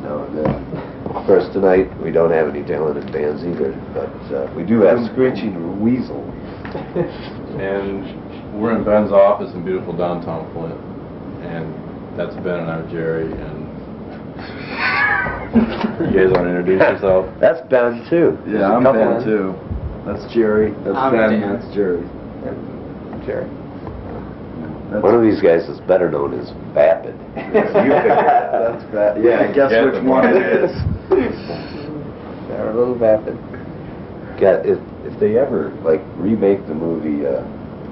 now and then. Of course, tonight we don't have any talented bands either, but uh, we do have a Screeching Weasel. And we're in Ben's office in beautiful downtown Flint. And that's Ben and I'm Jerry. And you guys want to introduce yourself? That's Ben too. There's Yeah, a I'm Ben too. That's Jerry. That's I'm Ben. Dan. That's Jerry. Jerry. That's, One of these guys is better known as Vapid. You figured that's bad. Yeah, guess Yeah, which one one it it is. They're a little vapid. God, if, if they ever like remake the movie uh,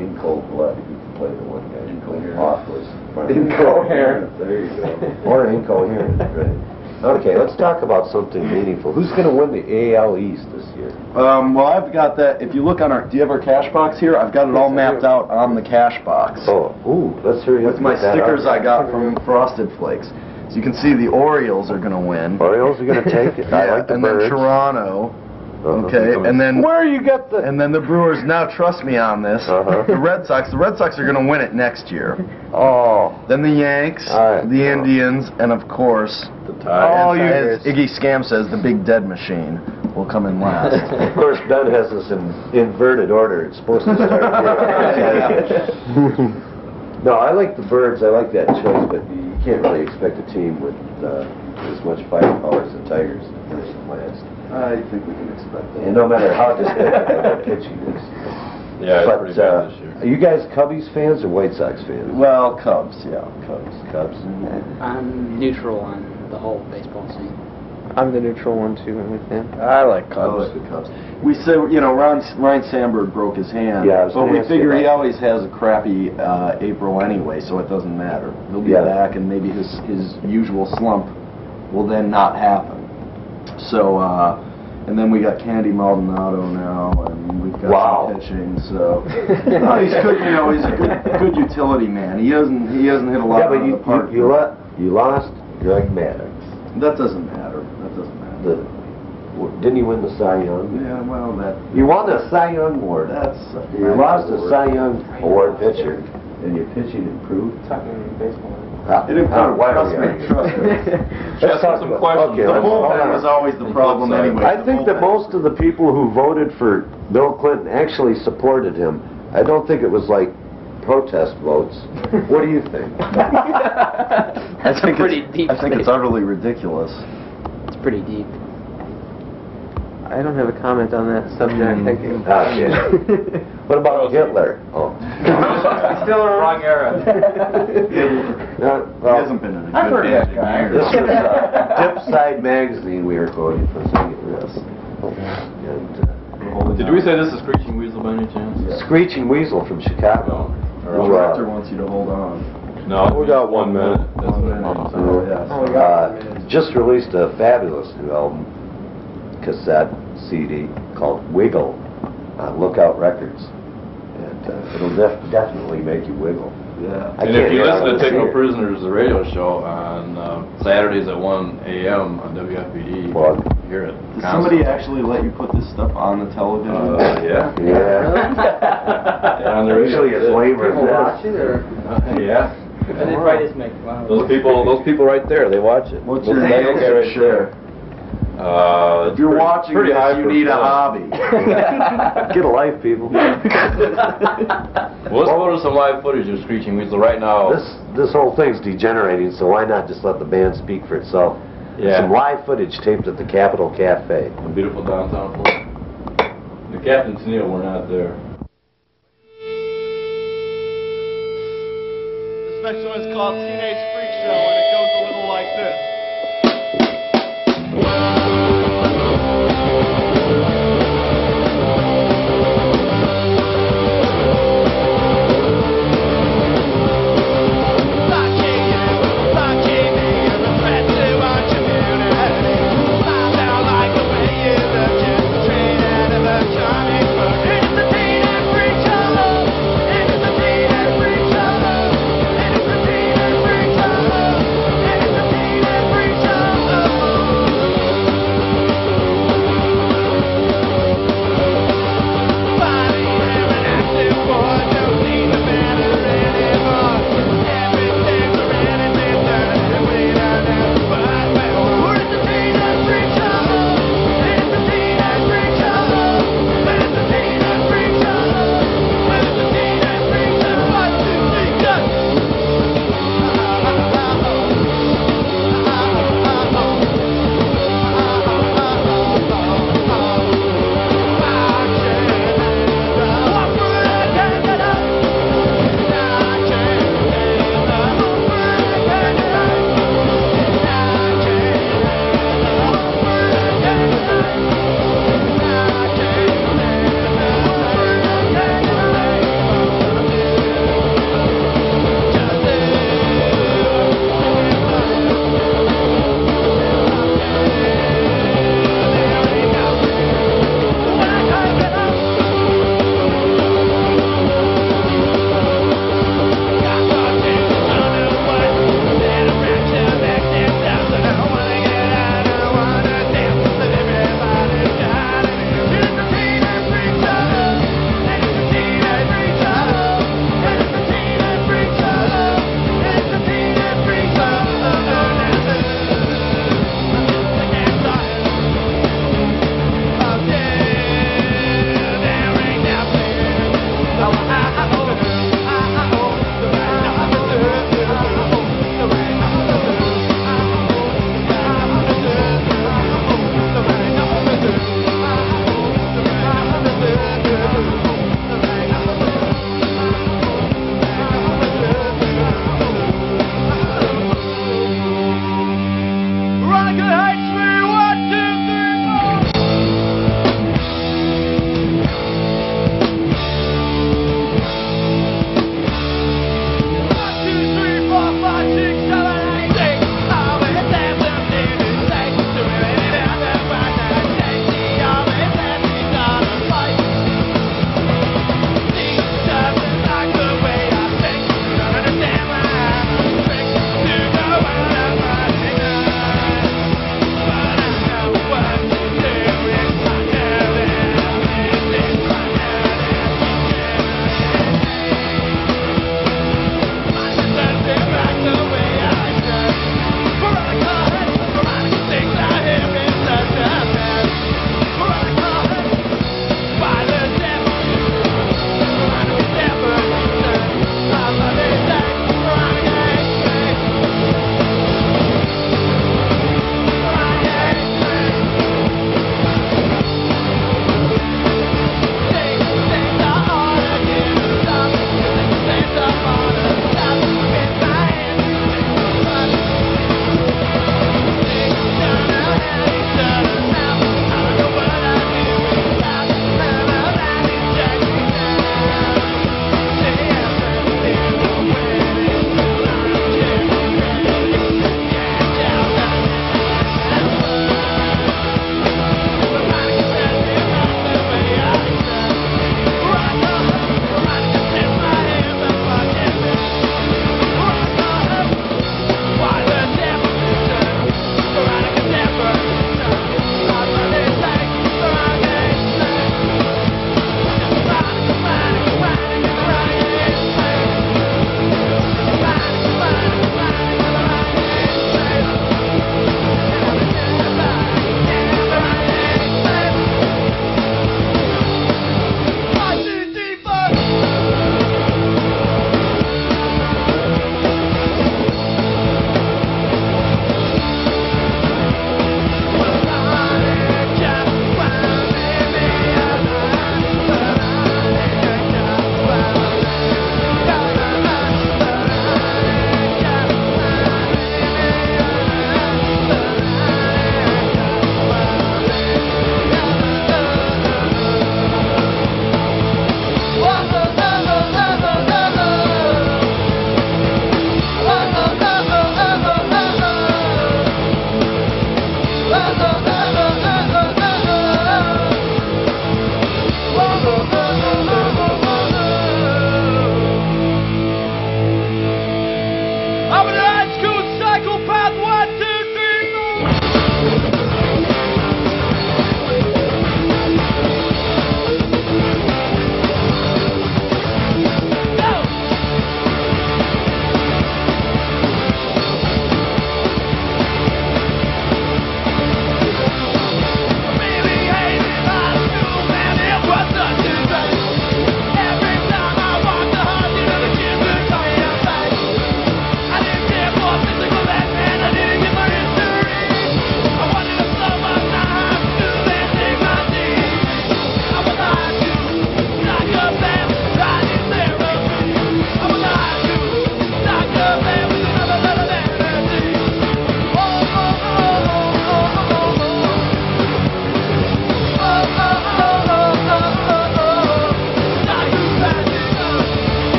In Cold Blood, you could play the one guy who played Hawkless. Incoherent. There you go. Or incoherent, right. Okay, let's talk about something meaningful. Who's going to win the AL East this year? Um, well, I've got that. If you look on our, do you have our cash box here? I've got it all mapped out on the cash box. Oh, ooh, let's hurry up. With my and get that stickers. I got from Frosted Flakes. So you can see the Orioles are going to win. Orioles are going to take it. I Yeah, like the and birds. then Toronto. Uh-huh. Okay, and then Where you get the? and then the Brewers. Now trust me on this. Uh-huh. The Red Sox. The Red Sox are going to win it next year. Oh, Then the Yanks, All right. the Indians, and of course, The tie. Oh, you- as Iggy Scam says, the Big Dead Machine will come in last. of course, Ben has this in inverted order. It's supposed to start here. no, I like the birds. I like that choice, but you can't really expect a team with uh, as much firepower as the Tigers to finish last. I think we can expect that. And no matter how despicable their pitching is. Yeah, it's but pretty bad uh, this year. are you guys Cubbies fans or White Sox fans? Well, Cubs, yeah, Cubs. Cubs. I'm neutral on the whole baseball scene. I'm the neutral one too. I'm with them. I like Cubs. I like the Cubs. We say, you know, Ron, Ryne Sandberg broke his hand, Yeah, I was but we figure he always has a crappy uh, April anyway, so it doesn't matter. He'll be Yeah. back, and maybe his his usual slump will then not happen. So, uh, and then we got Candy Maldonado now, and we've got Wow. some pitching. So, no, he's good. You know, he's a good, good utility man. He doesn't he hasn't hit a lot Yeah, but of you, the park. you, you, lo- you lost Greg Maddux. that doesn't matter. That doesn't matter. The, didn't he win the Cy Young? yeah, well, that You won the Cy Young Award. that's You lost the Cy Young Award pitcher, and your pitching improved. Talking baseball. It improved. ah, why Trust me, arguing? trust me. Let's Just talk some about- questions. okay, The let's- bullpen was always the problem anyway. I think that bullpen. most of the people who voted for Bill Clinton actually supported him. I don't think it was like protest votes. What do you think? That's I think a pretty it's, deep I think it's statement. utterly ridiculous. It's pretty deep. I don't have a comment on that subject. Thank you. Ah, shit. What about Hitler? Oh. Still Wrong era. No, He hasn't been in a I've good heard that band guy. This years. was uh, Flipside magazine we were quoting for saying this. And, uh, Did we say this is Screeching Weasel by any chance? Screeching Weasel from Chicago. No. Our Who, director uh, wants you to hold on. No. We got one minute. That's One minute. I'm saying. Oh, yes. Oh, uh, just released a fabulous new album, cassette CD called Wiggle on Lookout Records. And uh, it'll def- definitely make you wiggle. Yeah. I And if you listen to Take No Prisoners, the radio show on uh, Saturdays at 1 a.m. on WFBE, Well, you hear it. Does somebody actually let you put this stuff on the television? Uh, yeah. Yeah. on the radio. Usually it's lamer than that. Uh, yeah. But it probably does make wow. Those people, those people right there, they watch it. What's Those your guys name? right Share. there. Uh, If you're pretty- watching pretty this, you need a hobby. Get a life, people. Well, let's go to some live footage of Screeching Weasel right now. This this whole thing's degenerating, so why not just let the band speak for itself? Yeah. Some live footage taped at the Capitol Cafe. in beautiful downtown Florida. The Captain Tennille were not there. This next one is called Teenage Freak Show, and it goes a little like this.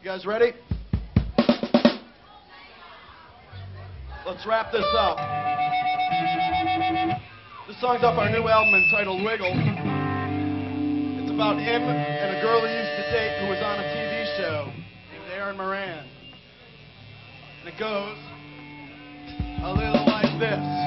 You guys ready? Let's wrap this up. This song's off our new album entitled Wiggle. It's about him and a girl he used to date who was on a TV show named Erin Moran. And it goes a little like this.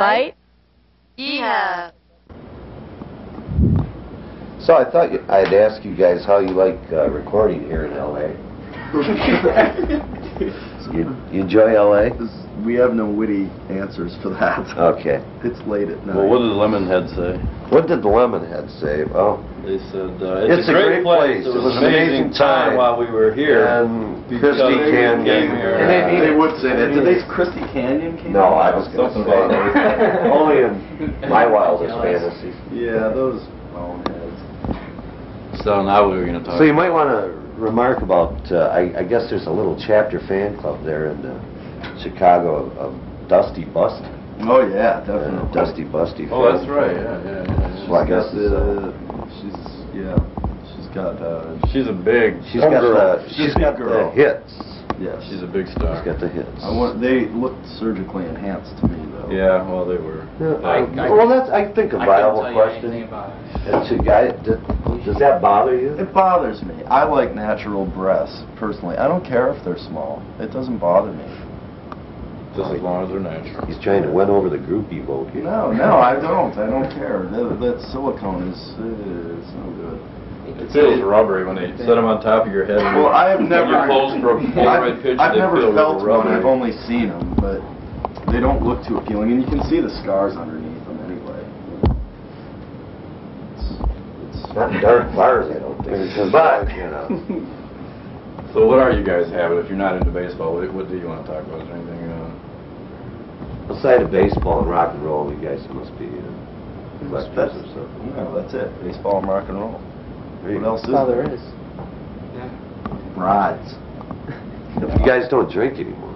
Bite? Yeah. So I thought you- I'd ask you guys how you like uh, recording here in LA. You, you enjoy LA? This- We have no witty answers for that. Okay. It's late at night. Well, what did the Lemonhead say? What did the Lemonhead say? Oh, They said, uh, It's it's, a great, place. It It was an amazing time while we were here. and Because Christy Canyon. came here. And they- They would say that. Did they Christy Canyon came No, out? I was going to say about that. Only in my wildest fantasies. Yeah, those boneheads. So now we were going to talk. So you might want to remark about, uh, I, I guess there's a little chapter fan club there in uh, Chicago of, of Dusty Bust. Oh yeah, Uh, definitely. Dusty Busty. Oh, fan that's right. Yeah, yeah, yeah. Well, I guess got uh, the. She's yeah. She's got. Uh, She's a big. She's got the, She's she's a got big the hits. Yeah, She's a big star. She's got the hits. I want. They looked surgically enhanced to me though. Yeah, well, they were. I- Like, Well, that's, I think, a couldn't viable tell you anything question. About it. It's a guy, does, does that bother you? It bothers me. I like natural breasts personally. I don't care if they're small. It doesn't bother me. just as long as they're natural. He's trying to win over the groupie vote here. No, no, I don't. I don't care. That, that silicone is uh, it's no good. It feels rubbery when they set them on top of your head. Well, I have when never. You're close for a I've, Polaroid picture. I've they never feel felt real one. I've only seen them, but they don't look too appealing, and you can see the scars underneath them anyway. It's, it's Not dark bars, I don't think. But, you know, So what are you guys having if you're not into baseball? What, what do you want to talk about? Is there anything? Uh, aside of baseball and rock and roll, you guys must be uh, collectors or something. no, that's it. Baseball and rock and roll. There you What go. else is That's all there is. Rides. You guys don't drink anymore.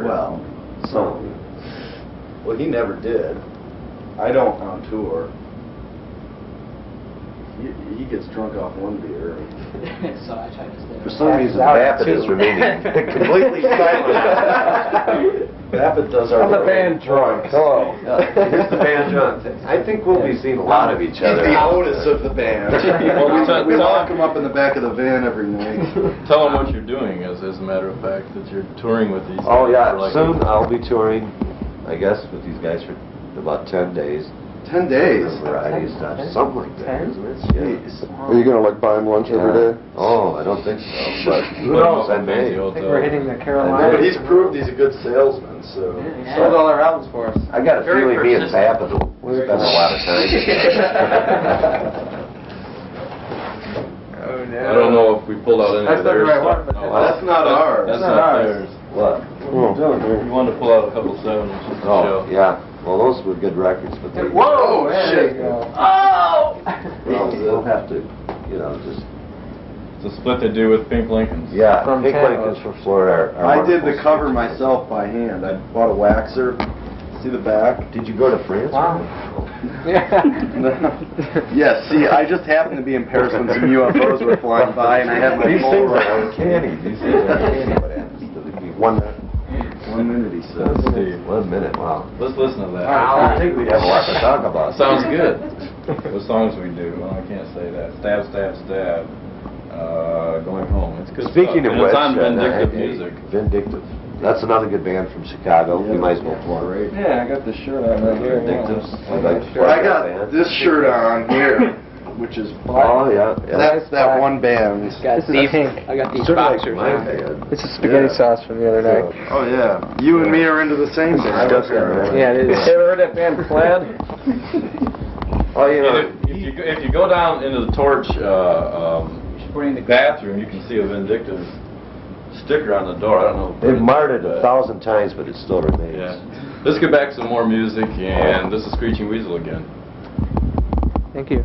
Well, So, well, he never did. I don't on tour. He, he gets drunk off one beer. so I tried to stay. for some reason, out Vapid too. is remaining completely silent. Vapid does our. I'm the band drunk. Hello. Here's the band drunk. I think we'll be seeing a lot of each other. He's other. the Otis of the band. Well, we tell- we lock him- him up in the back of the van every night. tell them what you're doing, as, as a matter of fact, that you're touring with these. Oh, guys yeah, like soon I'll be touring, I guess, with these guys for about 10 days. Ten days. A variety of stuff, something like that, isn't it? Jeez. Yeah. Are you gonna like buy him lunch every day? Oh, I don't think so, but who knows, I may. I think we're hitting the Yeah, Carolinas. but he's proved he's a good salesman, so. Sold all our albums for us. I got a Very feeling me and persistent. Vapid will spend a lot of time. Oh, no. I don't know if we pulled out any That's of not their the right one, No, That's not ours. That's oh, That's not not ours. theirs. What? We wanted to pull out a couple sevens just to Oh, show. yeah, well, those were good records, but they. Whoa! Oh, there shit. you go. Oh! Well, We'll have to, you know, just, It's a split they do with Pink Lincolns. yeah, From Pink Tampa. Lincolns from Florida are- are I did the wonderful. cover myself by hand. I bought a waxer. See the back? Did you go to France? Wow. Yeah. yes, see, I just happened to be in Paris when some UFOs were flying by, and I had my These things are round. uncanny, these things are uncanny, what happens to the, one minute? One minute, he says. Steve, One minute, wow. let's listen to that. I think we'd have a lot to talk about. Sounds good. what songs we do? Well, I can't say that. Stab, stab, stab. Uh, going home. It's good Speaking stuff. of And which, it's on uh, Vindictive Music. Vindictive. That's another good band from Chicago. we might as well plug. Great. Yeah, I got the shirt on right here. Vindictives. I'd like to Well, plug I got this shirt on here, which is black. Oh, yeah. yeah. That's that one band. Got This is these, pink. I got these Sort of like boxers. my on. band. This is spaghetti Yeah. sauce from the other night. Oh yeah, you and me are into the same thing. I like that band. Yeah, it is. Ever heard that band Plaid? Oh, you know, If, if you go, if you go down into the Torch uh, um, Putting the bathroom, you can see a Vindictive sticker on the door. I don't know. they've marred it a thousand times, but it still remains. Yeah. Let's get back to some more music, and this is Screeching Weasel again. Thank you.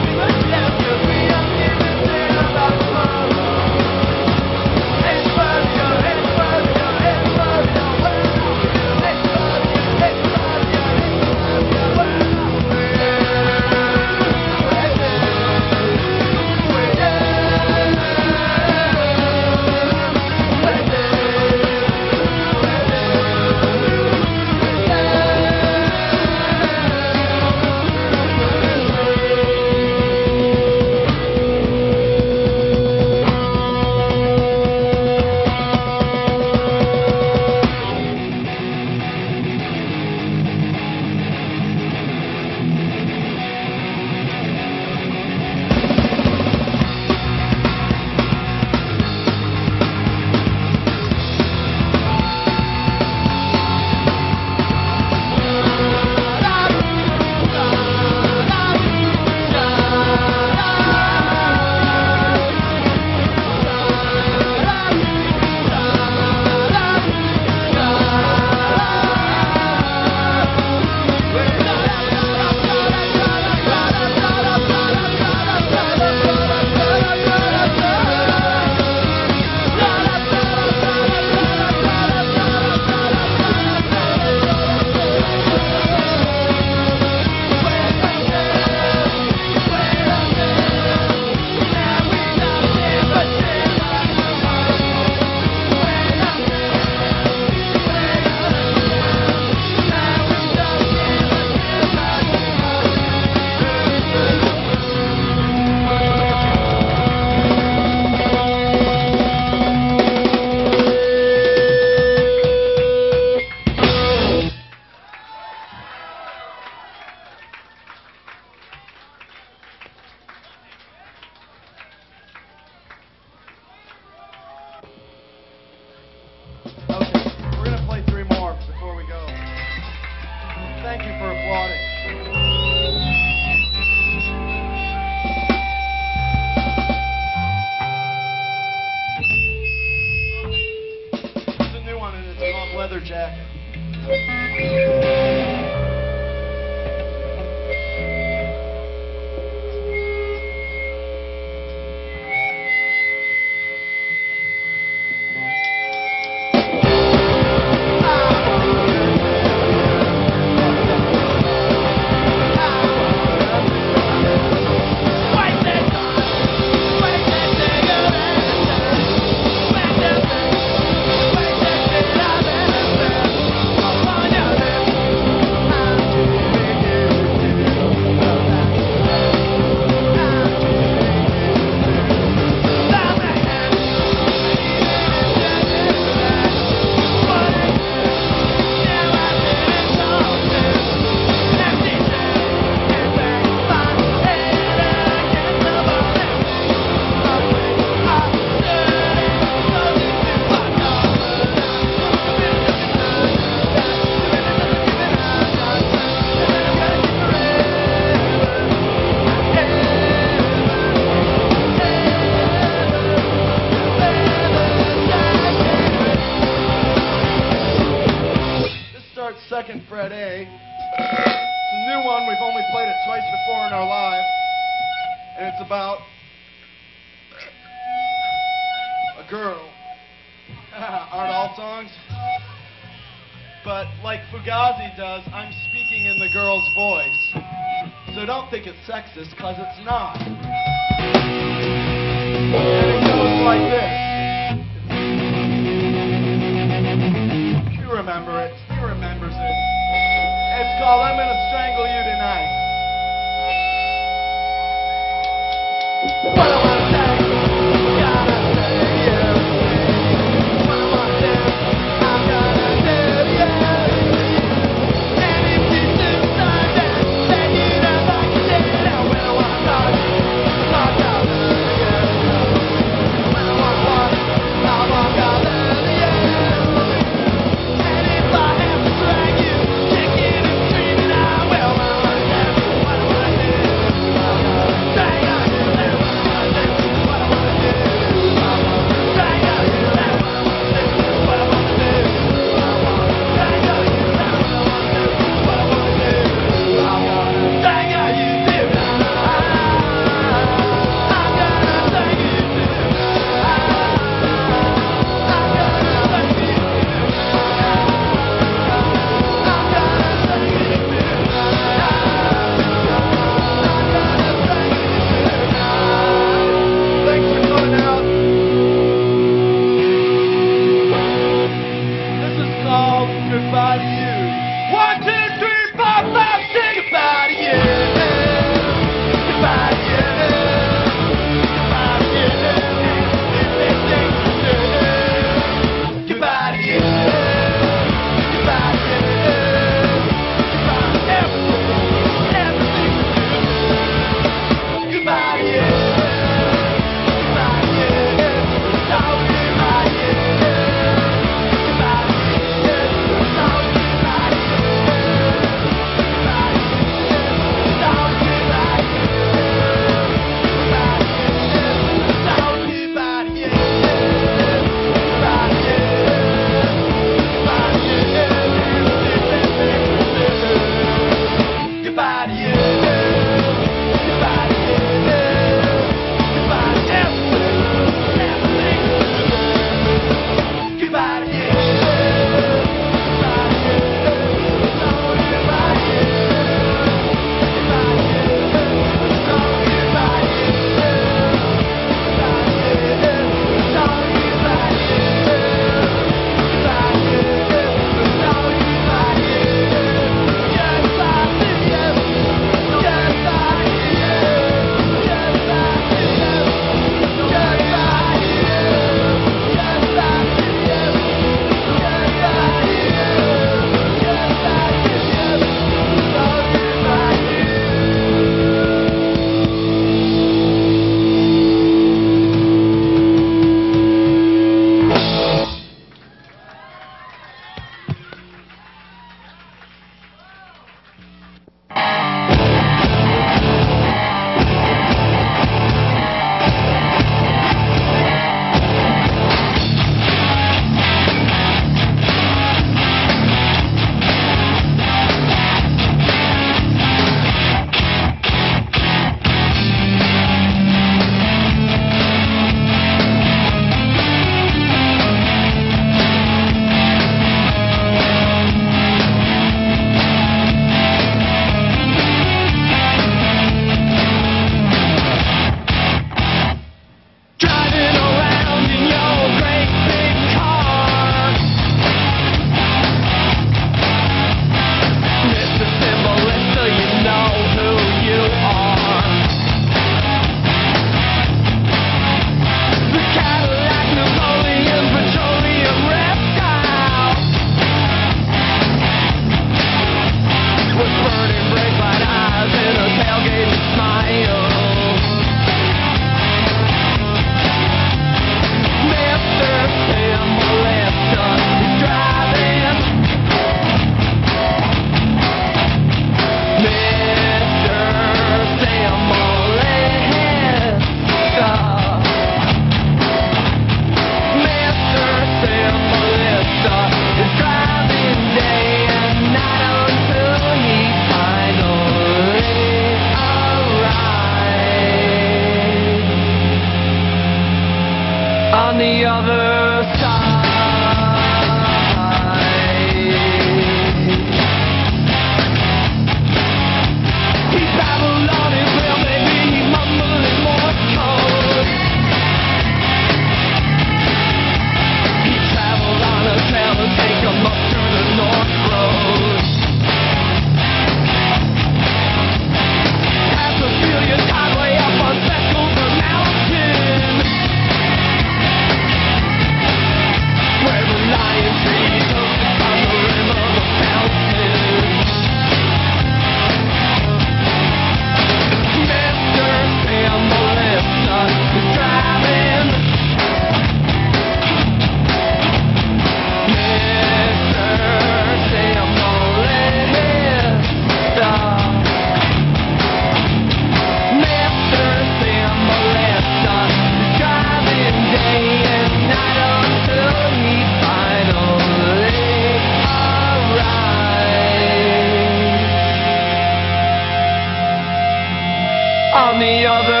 the other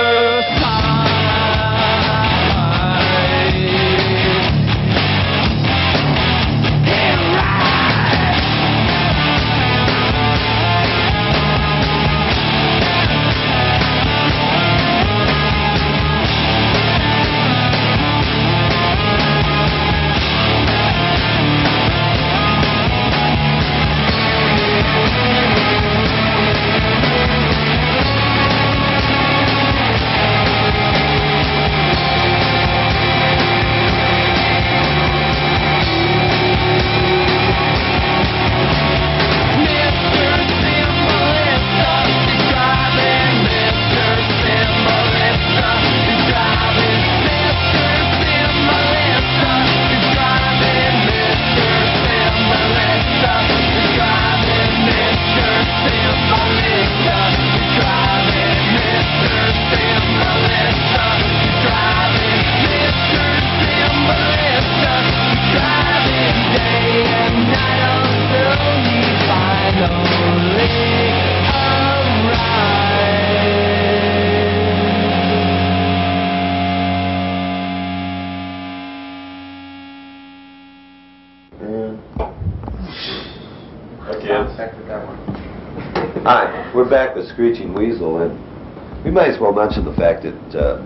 mention the fact that, uh,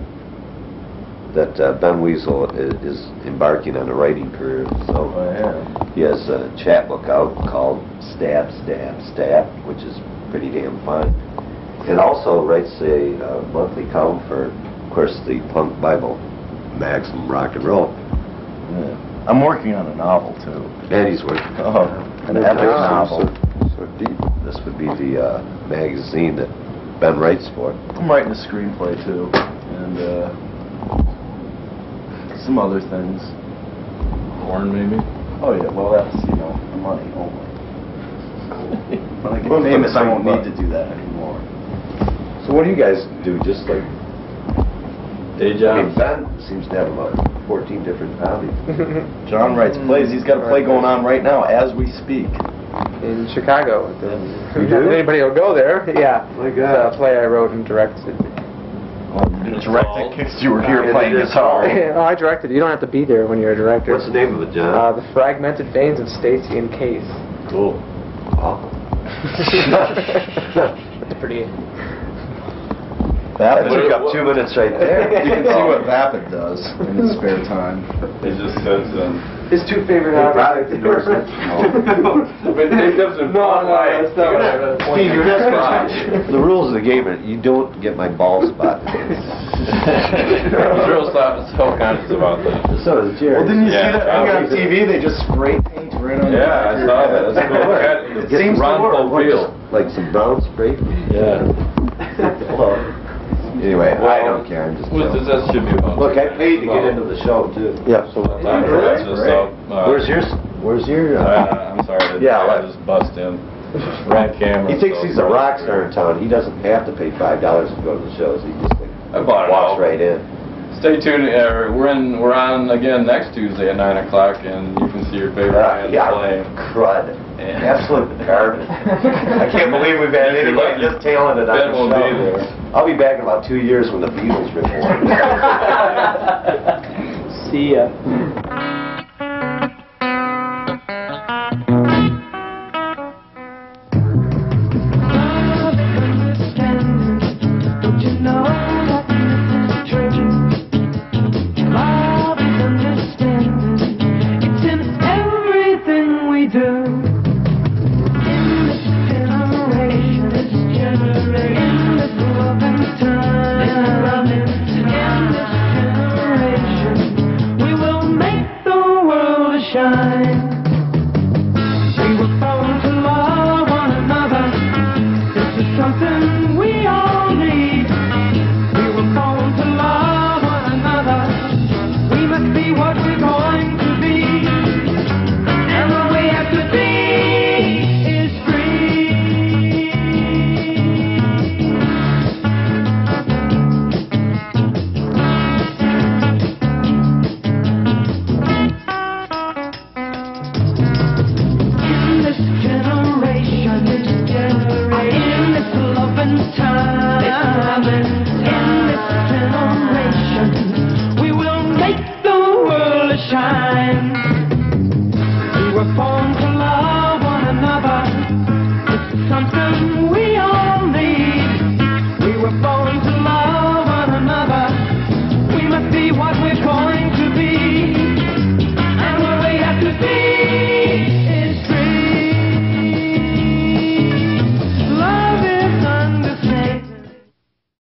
that uh, Ben Weasel i- is embarking on a writing career, so Oh, he has a chapbook out called Stab, Stab, Stab, which is pretty damn fun. And also writes a uh, monthly column for, of course, the Punk Bible Maximum Rock and Roll. yeah. I'm working on a novel too. And he's working. Oh, an epic novel. So deep. This would be the uh, magazine that Ben writes for. I'm writing a screenplay too, and uh, some other things. Porn, maybe? Oh yeah, well that's you know the money only. when I get Well, famous, I won't need to do that anymore. So what do you guys do? Just like, Day jobs. I mean. Ben seems to have about 14 different hobbies. John writes plays. He's got a play going on right now as we speak. In Chicago. You do? Anybody will go there. Yeah. My It's a play I wrote and directed. Directed because you were here Yeah, playing guitar. oh, I directed. You don't have to be there when you're a director. What's the name of it, John? Uh, the Fragmented Veins of Stacy and Case. Cool. Oh. That's pretty. That Vapid. took up two minutes right there. You can see what Vapid does in his spare time. It just sits and... His two favorite Hey, product endorsement. But Dave doesn't... No, no, that's not what I was Steve, you're not supposed to- The rules of the game are you don't get my ball spot. He's real self- self-conscious about that. So is Jerry. Well, didn't you Yeah. see that thing on TV? They just spray paint right on. the Yeah, I of your saw head. that. That's cool. Cat- It Get seems to Ron work. Popeil. Like some brown spray? Yeah. Anyway, I don't care. I'm just Well, joking. that should be about... Look, I paid to get into the show too. Yeah, so Time for that to. Uh, Where's yours? Where's your? Uh, Uh, I'm sorry. I Yeah, I let- just bust in. Ran camera. he thinks so- he's a rock star in town. He doesn't have to pay five dollars to go to the shows. He just like, I bought it walks all. right in. Stay tuned. Uh, we're in. We're on again next Tuesday at nine o'clock, and you can see your favorite band yeah, playing. crud. And- Absolute garbage. I can't believe we've had You're anybody lucky this talented on Ben the won't show. be there. I'll be back in about two years when the Beatles reform. See ya.